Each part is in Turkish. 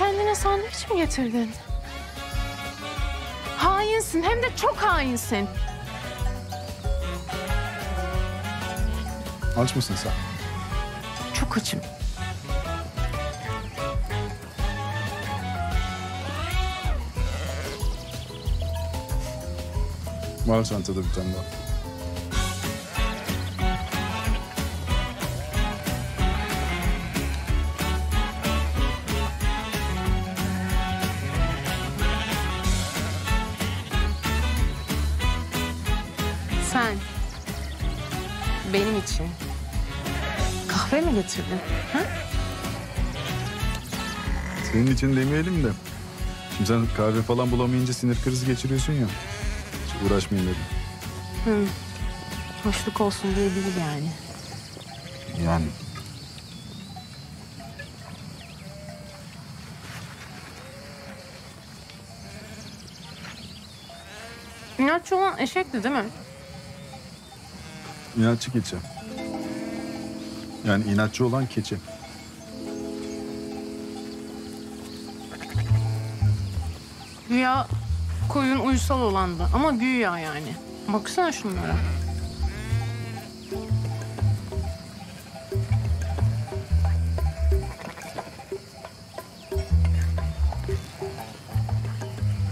kendine sandviç mi getirdin? Hainsin hem de çok hainsin. Aç mısın sen? Çok açım. Var çantada bir tane daha. Benim için kahve mi getirdin? Ha? Senin için demeyelim de. Şimdi sen kahve falan bulamayınca sinir krizi geçiriyorsun ya. Hiç uğraşmayayım dedim. Hoşluk olsun diye değil yani. Yani İnatçı olan eşekti değil mi? İnatçı keçi. Yani inatçı olan keçi. Güya koyun uysal olandı ama güya yani. Baksana şunlara.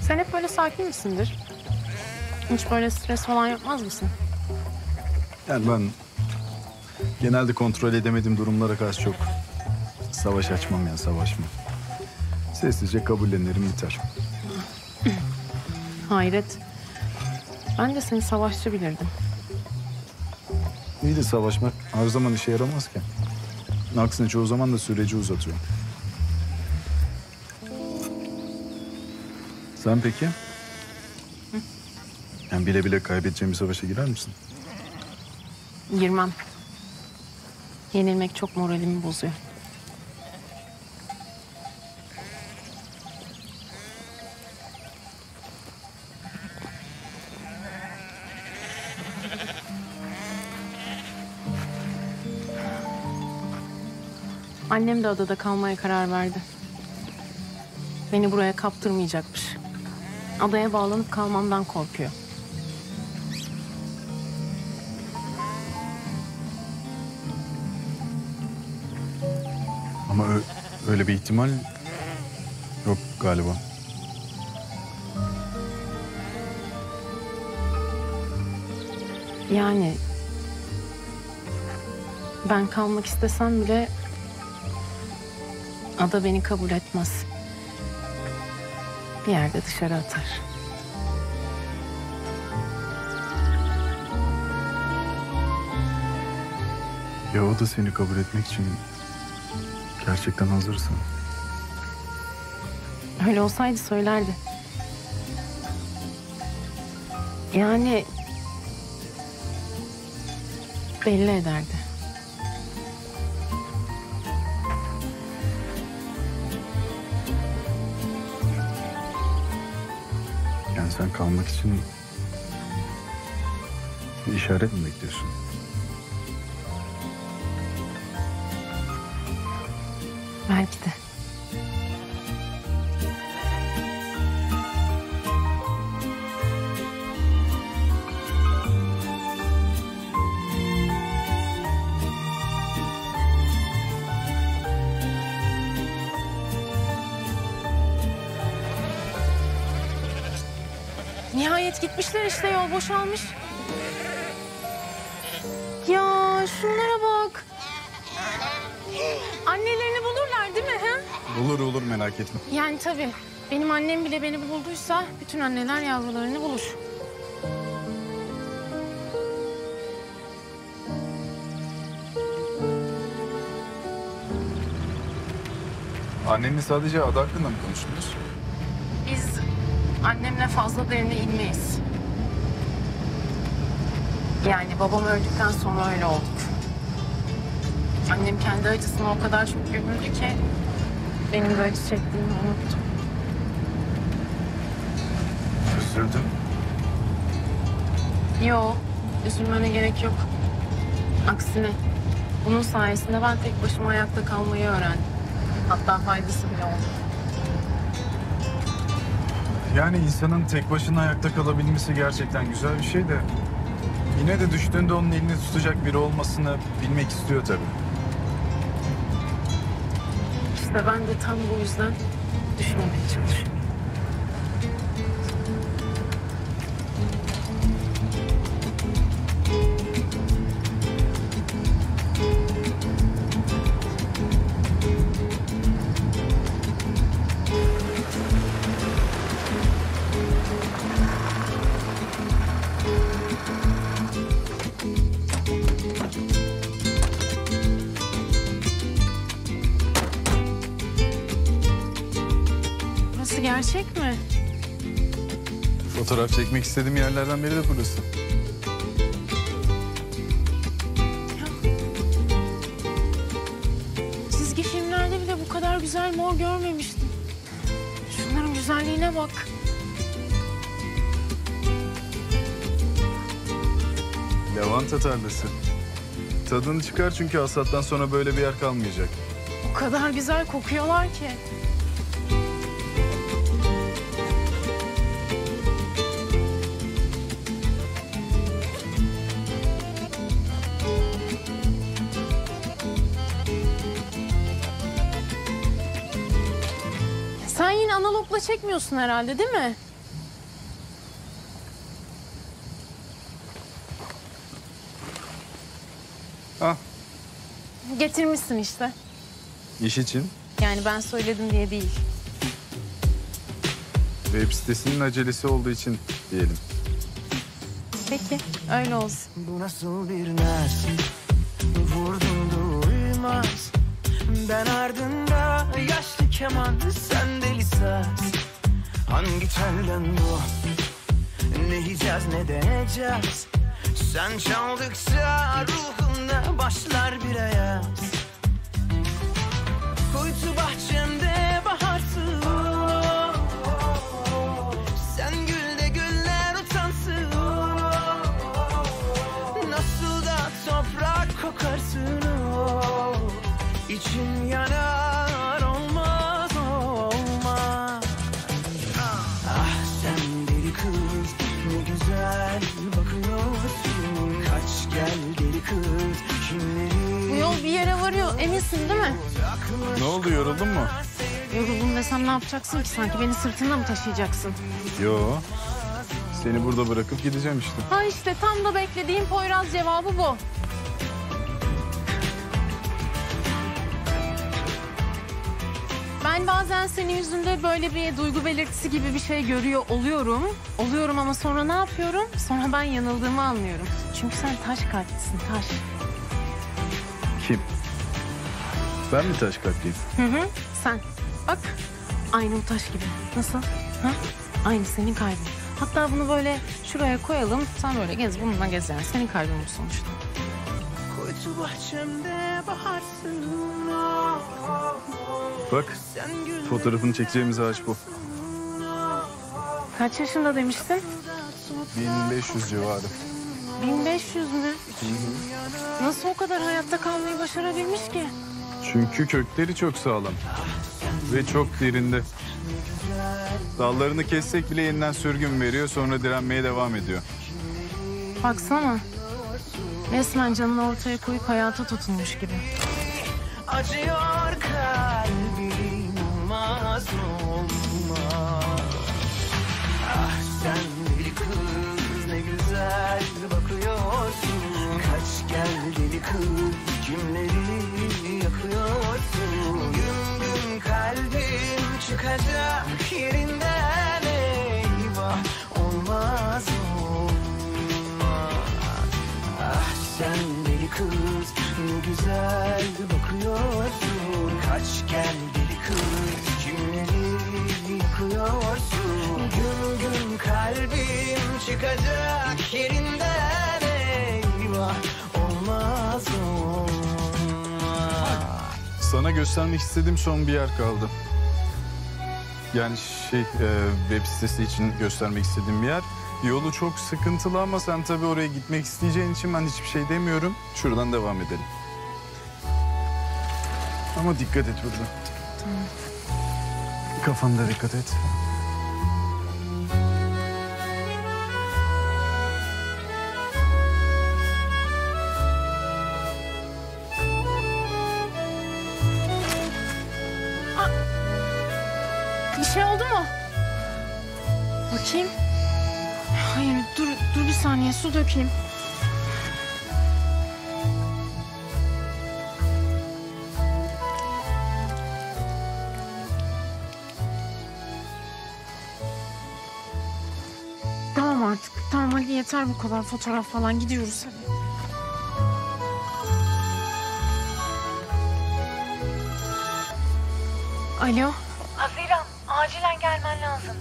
Sen hep böyle sakin misindir? Hiç böyle stres falan yapmaz mısın? Yani ben genelde kontrol edemediğim durumlara karşı çok savaş açmam ya savaşmam. Sessizce kabullenirim biter. Hayret. Ben de seni savaşçı bilirdim. İyi de savaşmak her zaman işe yaramaz ki. Aksine çoğu zaman da süreci uzatıyor. Sen peki? Yani bile bile kaybedeceğim bir savaşa girer misin? Girmem. Yenilmek çok moralimi bozuyor. Annem de adada kalmaya karar verdi. Beni buraya kaptırmayacakmış. Adaya bağlanıp kalmamdan korkuyor. Öyle bir ihtimal yok galiba. Yani ben kalmak istesem bile ada beni kabul etmez. Bir yerde dışarı atar. Ya o da seni kabul etmek için gerçekten hazırsa. Öyle olsaydı söylerdi. Yani belli ederdi. Yani sen kalmak için bir işaret mi bekliyorsun? Belki de. Nihayet gitmişler işte yol boşalmış. Ya şunlara bak. Annelerini? He? Olur olur merak etme. Yani tabii. Benim annem bile beni bulduysa bütün anneler yavrularını bulur. Annenle sadece adı hakkında mı konuştunuz? Biz annemle fazla derine inmeyiz. Yani babam öldükten sonra öyle olduk. Annem kendi acısına o kadar çok gömüldü ki benim böyle çektiğimi unuttu. Üzüldüm. Yo, üzülmene gerek yok. Aksine bunun sayesinde ben tek başıma ayakta kalmayı öğrendim. Hatta faydası bile oldu. Yani insanın tek başına ayakta kalabilmesi gerçekten güzel bir şey de... Yine de düştüğünde onun elini tutacak biri olmasını bilmek istiyor tabii. İşte ben de tam bu yüzden düşünmemeye çalışıyorum. Gerçek mi? Fotoğraf çekmek istediğim yerlerden biri de burası. Çizgi filmlerde bile bu kadar güzel mor görmemiştim. Şunların güzelliğine bak. Lavanta tarlası. Tadını çıkar çünkü hasattan sonra böyle bir yer kalmayacak. O kadar güzel kokuyorlar ki. Analogla çekmiyorsun herhalde değil mi? Ah, Getirmişsin işte. iş için Yani ben söyledim diye değil. web sitesinin acelesi olduğu için diyelim. Peki öyle olsun. Bu nasıl bir naz Vurdum duymaz Ben ardında yaşlı keman Sen deli saz Hangi telden bu. Ne Hicaz ne de Hecaz Sen çaldıkça ruhumda başlar bir ayaz Kuytu bahçemde Bu yol bir yere varıyor eminsin değil mi? Ne oldu yoruldun mu? Yoruldum desem ne yapacaksın ki? Sanki beni sırtında mı taşıyacaksın? Yo. Seni burada bırakıp gideceğim işte. Ha işte tam da beklediğim Poyraz cevabı bu. Ben bazen senin yüzünde böyle bir duygu belirtisi gibi bir şey görüyor oluyorum. Oluyorum ama sonra ne yapıyorum? Sonra ben yanıldığımı anlıyorum. Çünkü sen taş kalplisin, taş. Kim? Ben mi taş kalpliyim? Hı hı, sen. Bak, aynı bu taş gibi. Nasıl? Ha? Aynı senin kalbin. Hatta bunu böyle şuraya koyalım. Sen böyle gez, bununla gez yani. Senin kalbin bu sonuçta. Kuytu bahçemde baharsın Bak fotoğrafını çekeceğimiz ağaç bu. Kaç yaşında demiştin? 1500 civarı. 1500 mü? Nasıl o kadar hayatta kalmayı başarabilmiş ki? Çünkü kökleri çok sağlam. Ve çok derinde. Dallarını kessek bile yeniden sürgün veriyor sonra direnmeye devam ediyor. Baksana. Resmen canını ortaya koyup hayata tutunmuş gibi. Acıyor kalbim olmaz çıkacak yerinden eyvah Olmaz olmaz. Ah sen deli kız ne güzel bakıyorsun. Kaç gel deli kız kimleri yakıyorsun Gün gün kalbim çıkacak yerinden eyvah Olmaz olmaz. Sana göstermek istediğim son bir yer kaldı. Yani şey e, web sitesi için göstermek istediğim bir yer. Yolu çok sıkıntılı ama sen tabii oraya gitmek isteyeceğin için ben hiçbir şey demiyorum. Şuradan devam edelim. Ama dikkat et burada. Kafanda dikkat et. Dökeyim. Tamam artık. Tamam hadi yeter bu kadar fotoğraf falan gidiyoruz hadi. Alo. Haziran, acilen gelmen lazım.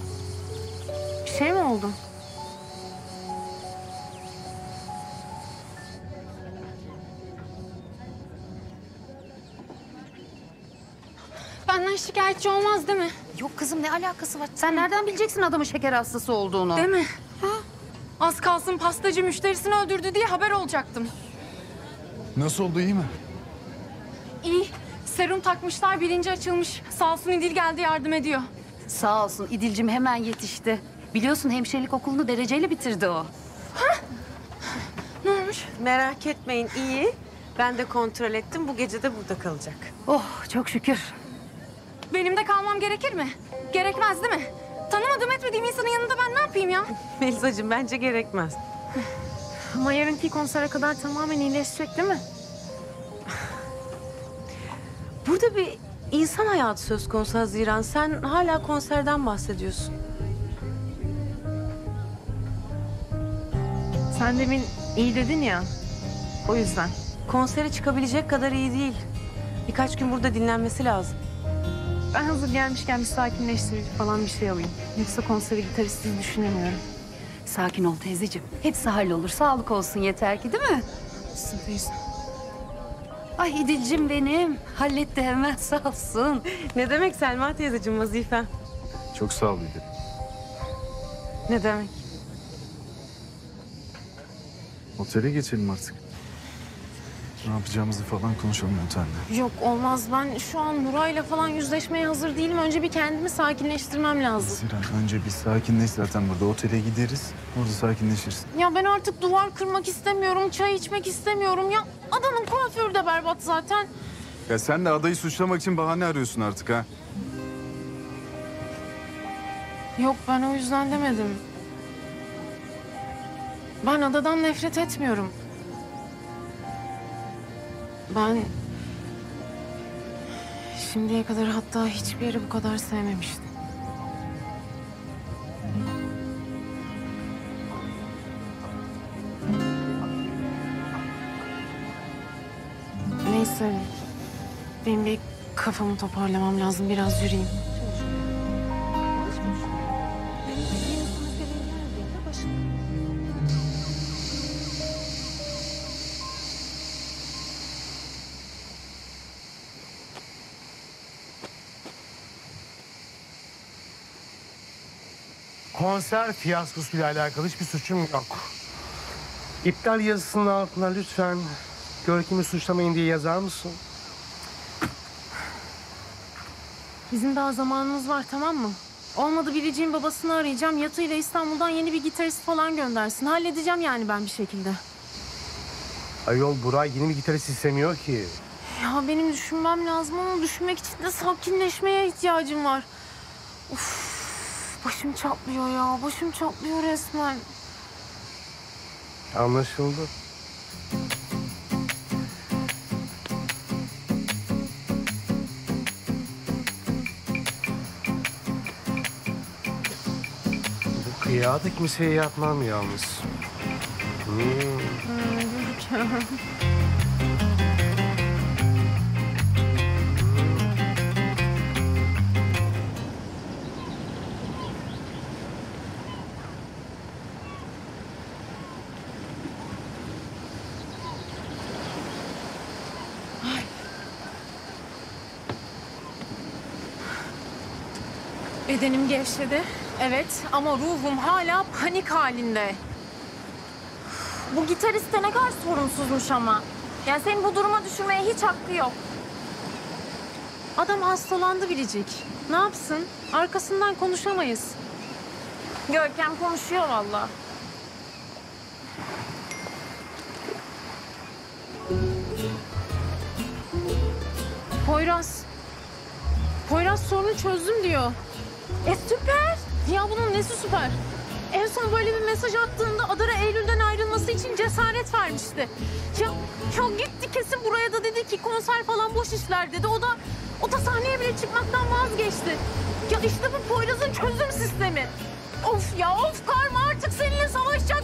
Bir şey mi oldu? Şikayetçi olmaz değil mi? Yok kızım ne alakası var? Sen nereden bileceksin adamın şeker hastası olduğunu? Değil mi? Az kalsın pastacı müşterisini öldürdü diye haber olacaktım. Nasıl oldu iyi mi? İyi. Serum takmışlar bilinci açılmış. Sağ olsun İdil geldi yardım ediyor. Sağ olsun İdil'cim hemen yetişti. Biliyorsun hemşirelik okulunu dereceyle bitirdi o. Ne olmuş? Merak etmeyin iyi. Ben de kontrol ettim. Bu gece de burada kalacak. Oh çok şükür. Benim de kalmam gerekir mi? Gerekmez değil mi? Tanımadığım etmediğim insanın yanında ben ne yapayım ya? Melisa'cığım bence gerekmez. Ama yarınki konsere kadar tamamen iyileşecek değil mi? Burada bir insan hayatı söz konusu Haziran. Sen hala konserden bahsediyorsun. Sen demin iyi dedin ya. O yüzden. Konsere çıkabilecek kadar iyi değil. Birkaç gün burada dinlenmesi lazım. Ben hazır gelmişken bir sakinleştirici falan bir şey alayım. Yoksa konseri gitaristsiz düşünemiyorum. Sakin ol teyzeciğim. Hepsi hallolur. Sağlık olsun yeter ki değil mi? Haklısın teyze. Ay İdil'cim benim. Halletti hemen sağ olsun. Ne demek Selma teyzeciğim vazifen? Çok sağ ol İdil. Ne demek? Otele geçelim artık. Ne yapacağımızı falan konuşalım otelde. Yok olmaz. Ben şu an Nuray'la falan yüzleşmeye hazır değilim. Önce bir kendimi sakinleştirmem lazım. Haziran önce bir sakinleş zaten burada otele gideriz. Orada sakinleşirsin. Ya ben artık duvar kırmak istemiyorum. Çay içmek istemiyorum. Ya adamın kuaförü de berbat zaten. Ya sen de adayı suçlamak için bahane arıyorsun artık ha. Yok ben o yüzden demedim. Ben adadan nefret etmiyorum. Ben şimdiye kadar hatta hiçbir yeri bu kadar sevmemiştim. Neyse. Benim bir kafamı toparlamam lazım. Biraz yürüyeyim. Konser fiyaskosuyla alakalı hiçbir suçum yok. İptal yazısının altına lütfen Görkem'i suçlamayın diye yazar mısın? Bizim daha zamanımız var tamam mı? Olmadı bileceğim babasını arayacağım. Yatıyla İstanbul'dan yeni bir gitarist falan göndersin. Halledeceğim yani ben bir şekilde. Ayol Buray yeni bir gitarist istemiyor ki. Ya benim düşünmem lazım ama düşünmek için de sakinleşmeye ihtiyacım var. Uf, başım çatlıyor ya. Başım çatlıyor resmen. Anlaşıldı. Bu kıyağı da kimseye yapmam yalnız. Hmm. Bedenim gevşedi. Evet ama ruhum hala panik halinde. Bu gitarist ne kadar sorumsuzmuş ama. Yani senin bu duruma düşürmeye hiç hakkı yok. Adam hastalandı Biricik. Ne yapsın? Arkasından konuşamayız. Görkem konuşuyor vallahi. Poyraz. Poyraz sorunu çözdüm diyor. E süper. Ya bunun nesi süper? En son böyle bir mesaj attığında Adara Eylül'den ayrılması için cesaret vermişti. Ya, ya gitti kesin buraya da dedi ki konser falan boş işler dedi. O da o da sahneye bile çıkmaktan vazgeçti. Ya işte bu Poyraz'ın çözüm sistemi. Of ya of karma artık seninle savaşacak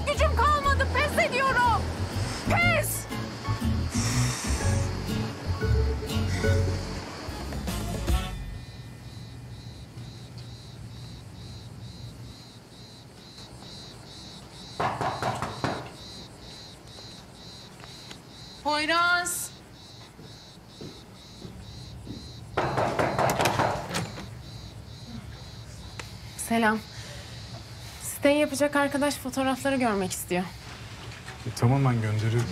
Siteyi yapacak arkadaş fotoğrafları görmek istiyor. E, tamam ben gönderiyorum.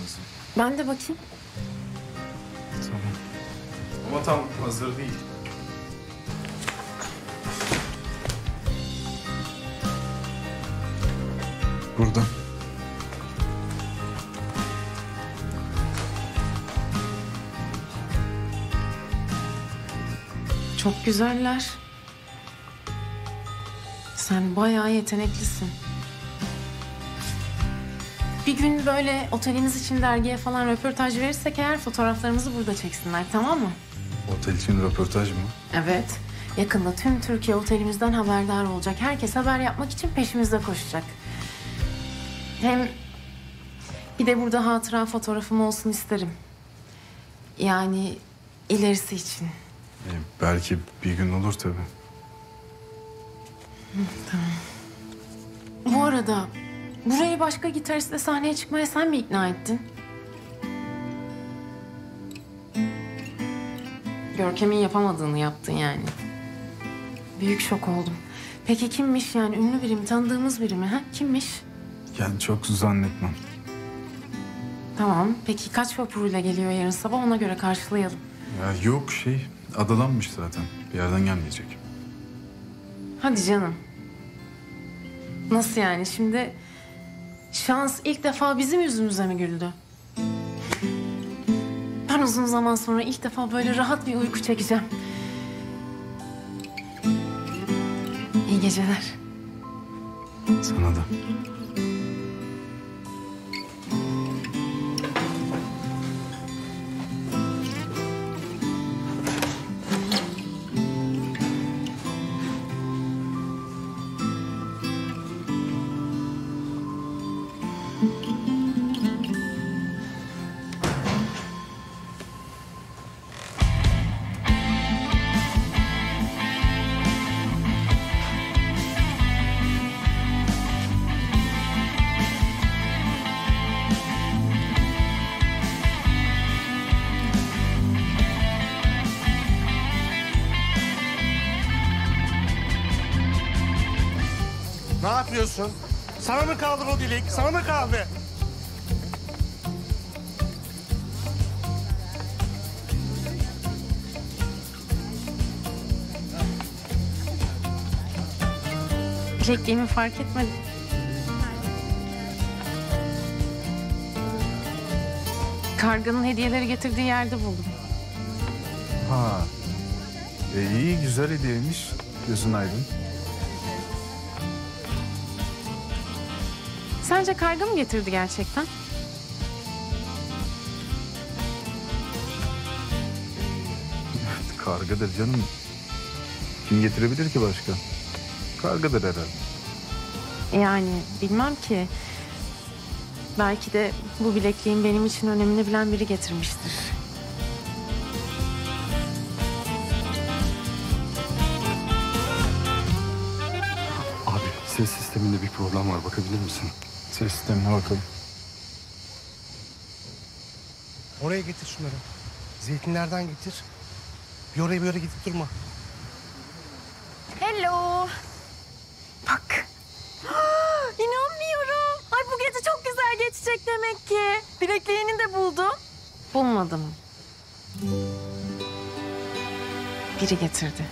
Ben de bakayım. Tamam. Ama tam hazır değil. Burada. Çok güzeller. Sen bayağı yeteneklisin. Bir gün böyle otelimiz için dergiye falan röportaj verirsek eğer fotoğraflarımızı burada çeksinler tamam mı? Otel için röportaj mı? Evet. Yakında tüm Türkiye otelimizden haberdar olacak. Herkes haber yapmak için peşimizde koşacak. Hem bir de burada hatıra fotoğrafım olsun isterim. Yani ilerisi için. E, belki bir gün olur tabii. Bu arada burayı başka gitaristle sahneye çıkmaya sen mi ikna ettin? Görkem'in yapamadığını yaptın yani. Büyük şok oldum. Peki kimmiş yani? Ünlü biri mi? Tanıdığımız biri mi? Ha? Kimmiş? Yani çok zannetmem. Tamam. Peki kaç vapuruyla geliyor yarın sabah? Ona göre karşılayalım. Ya yok şey adalanmış zaten. Bir yerden gelmeyecek. Hadi canım. Nasıl yani? Şimdi şans ilk defa bizim yüzümüze mi güldü? Ben uzun zaman sonra ilk defa böyle rahat bir uyku çekeceğim. İyi geceler. Sana da. Yapıyorsun? Sana mı kaldı o dilik? Sana mı kaldı? Bilekliğimi fark etmedim. Karganın hediyeleri getirdiği yerde buldum. Ha. E, iyi güzel hediyeymiş. Gözün aydın. Sence karga mı getirdi gerçekten? Kargadır canım. Kim getirebilir ki başka? Kargadır herhalde. Yani bilmem ki. Belki de bu bilekliğin benim için önemini bilen biri getirmiştir. Abi ses sisteminde bir problem var bakabilir misin? Ses sistemine bakalım. Oraya getir şunları. Zeytinlerden getir. Bir oraya bir oraya gidip durma. Hello. Bak. İnanmıyorum. Ay bu gece çok güzel geçecek demek ki. Bilekliğini de buldum. Bulmadım. Biri getirdi.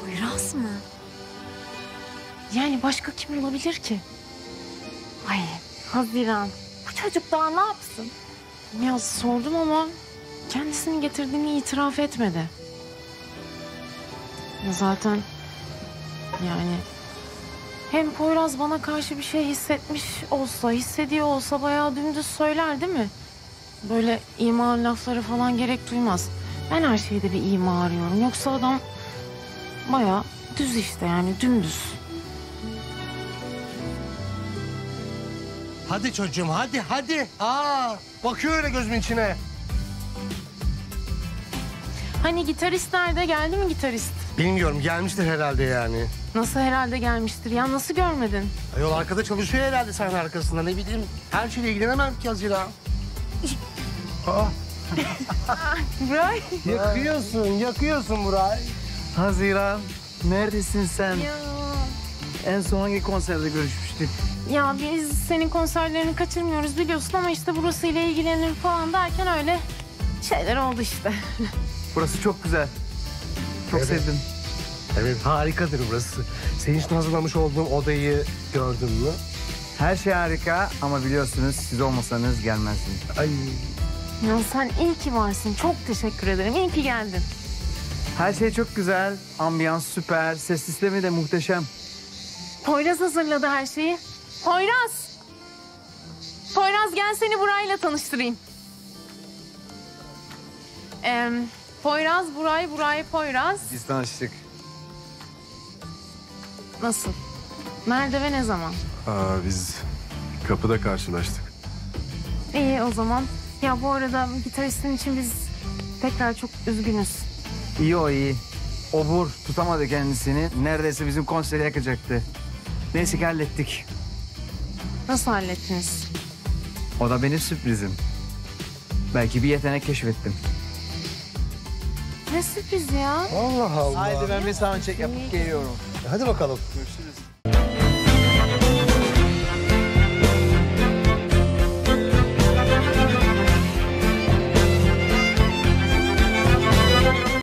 Poyraz mı? Yani başka kim olabilir ki? Ay Haziran. Bu çocuk daha ne yapsın? Ya sordum ama kendisinin getirdiğini itiraf etmedi. Zaten yani hem Poyraz bana karşı bir şey hissetmiş olsa, hissediyor olsa bayağı dümdüz söyler değil mi? Böyle ima lafları falan gerek duymaz. Ben her şeyde bir ima arıyorum. Yoksa adam bayağı düz işte yani dümdüz. Hadi çocuğum hadi hadi. Aa, bakıyor öyle gözümün içine. Hani gitarist nerede? Geldi mi gitarist? Bilmiyorum gelmiştir herhalde yani. Nasıl herhalde gelmiştir ya? Nasıl görmedin? Yol arkada çalışıyor herhalde sahne arkasında ne bileyim. Her şeyle ilgilenemem ki Haziran. Aa. Buray. Yakıyorsun, yakıyorsun Buray. Haziran, neredesin sen? En son hangi konserde görüşmüştük? Ya biz senin konserlerini kaçırmıyoruz biliyorsun ama işte burası ile ilgilenir falan derken öyle şeyler oldu işte. Burası çok güzel. Çok Evet. sevdim. Evet harikadır burası. Senin için hazırlamış olduğum odayı gördün mü? Her şey harika ama biliyorsunuz siz olmasanız gelmezdim. Ay Ya sen iyi ki varsın. Çok teşekkür ederim. İyi ki geldin. Her şey çok güzel. Ambiyans süper. Ses sistemi de muhteşem. Poyraz hazırladı her şeyi. Poyraz! Poyraz gel seni Buray'la tanıştırayım. Ee, Poyraz, Buray, Buray, Poyraz. Biz tanıştık. Nasıl? Nerede ve ne zaman? Aa, biz kapıda karşılaştık. İyi o zaman. Ya bu arada gitaristin için biz tekrar çok üzgünüz. İyi o iyi. Obur tutamadı kendisini. Neredeyse bizim konseri yakacaktı. Neyse ki hallettik. Nasıl hallettiniz? O da benim sürprizim. Belki bir yetenek keşfettim. Ne sürpriz ya. Allah Allah. Haydi ben bir sound check yapıp geliyorum. Hadi bakalım. Görüşürüz.